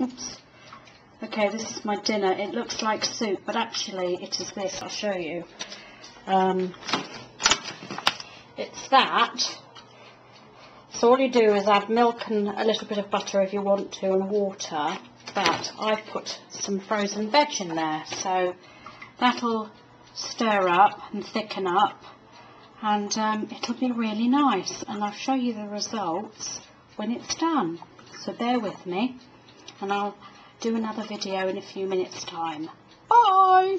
Oops. Okay, this is my dinner. It looks like soup, but actually it is this. I'll show you. Um, it's that. So all you do is add milk and a little bit of butter if you want to and water. But I've put some frozen veg in there. So that'll stir up and thicken up and um, it'll be really nice and I'll show you the results when it's done so bear with me and I'll do another video in a few minutes time. Bye